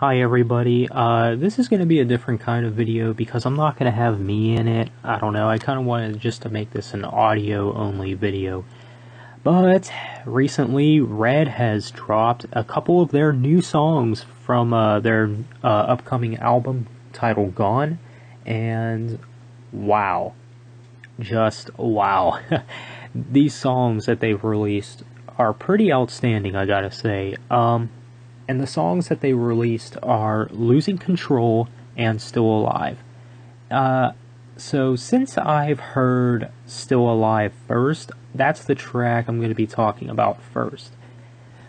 Hi everybody, uh, this is going to be a different kind of video because I'm not going to have me in it. I don't know, I kind of wanted just to make this an audio only video. But recently, Red has dropped a couple of their new songs from uh, their uh, upcoming album titled Gone, and wow. Just wow. These songs that they've released are pretty outstanding, I gotta say. Um, and the songs that they released are Losing Control and Still Alive. Uh, so, since I've heard Still Alive first, that's the track I'm going to be talking about first.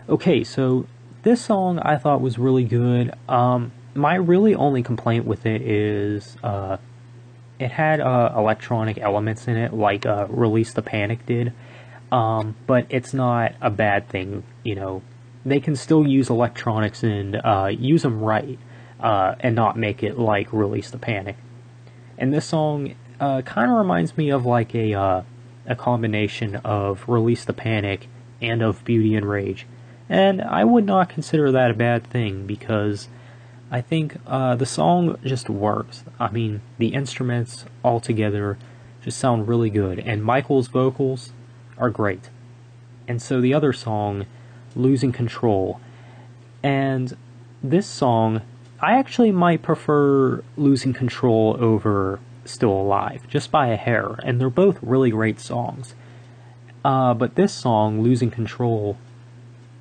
Okay, so this song I thought was really good. Um, my really only complaint with it is uh, it had uh, electronic elements in it, like uh, Release the Panic did. Um, but it's not a bad thing, you know they can still use electronics and uh, use them right uh, and not make it like Release the Panic. And this song uh, kind of reminds me of like a uh, a combination of Release the Panic and of Beauty and Rage. And I would not consider that a bad thing because I think uh, the song just works. I mean, the instruments all together just sound really good, and Michael's vocals are great. And so the other song losing control. And this song, I actually might prefer losing control over Still Alive, just by a hair, and they're both really great songs. Uh, but this song, Losing Control,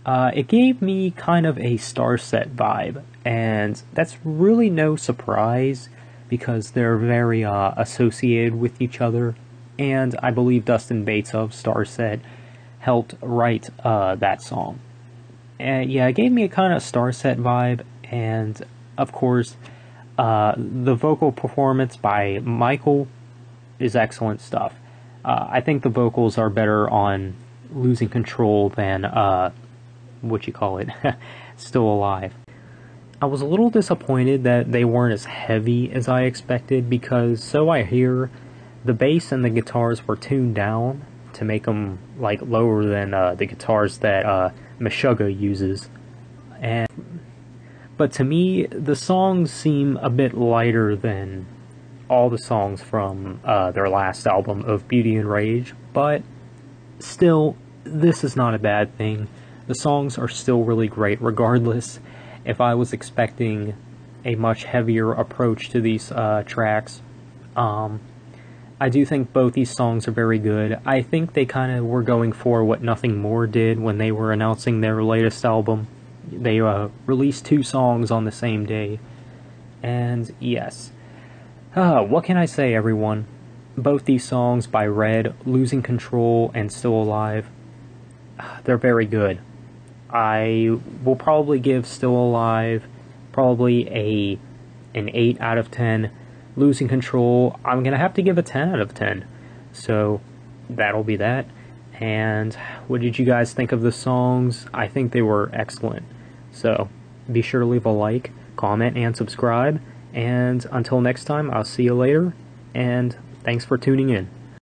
uh, it gave me kind of a Starset vibe, and that's really no surprise because they're very uh, associated with each other. And I believe Dustin Bates of Starset helped write uh, that song. And yeah, it gave me a kind of Starset vibe, and of course, uh, the vocal performance by Michael is excellent stuff. Uh, I think the vocals are better on Losing Control than, uh, what you call it, Still Alive. I was a little disappointed that they weren't as heavy as I expected because, so I hear, the bass and the guitars were tuned down to make them like lower than uh, the guitars that uh, Meshuggah uses. And but to me, the songs seem a bit lighter than all the songs from uh, their last album of Beauty and Rage. But still, this is not a bad thing. The songs are still really great, regardless. If I was expecting a much heavier approach to these uh, tracks, um, I do think both these songs are very good. I think they kind of were going for what Nothing More did when they were announcing their latest album. They uh, released two songs on the same day. And yes. Uh, what can I say, everyone? Both these songs by Red, Losing Control and Still Alive, they're very good. I will probably give Still Alive probably a an 8 out of 10 losing control, I'm going to have to give a 10 out of 10. So that'll be that. And what did you guys think of the songs? I think they were excellent. So be sure to leave a like, comment, and subscribe. And until next time, I'll see you later. And thanks for tuning in.